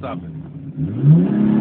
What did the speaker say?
something.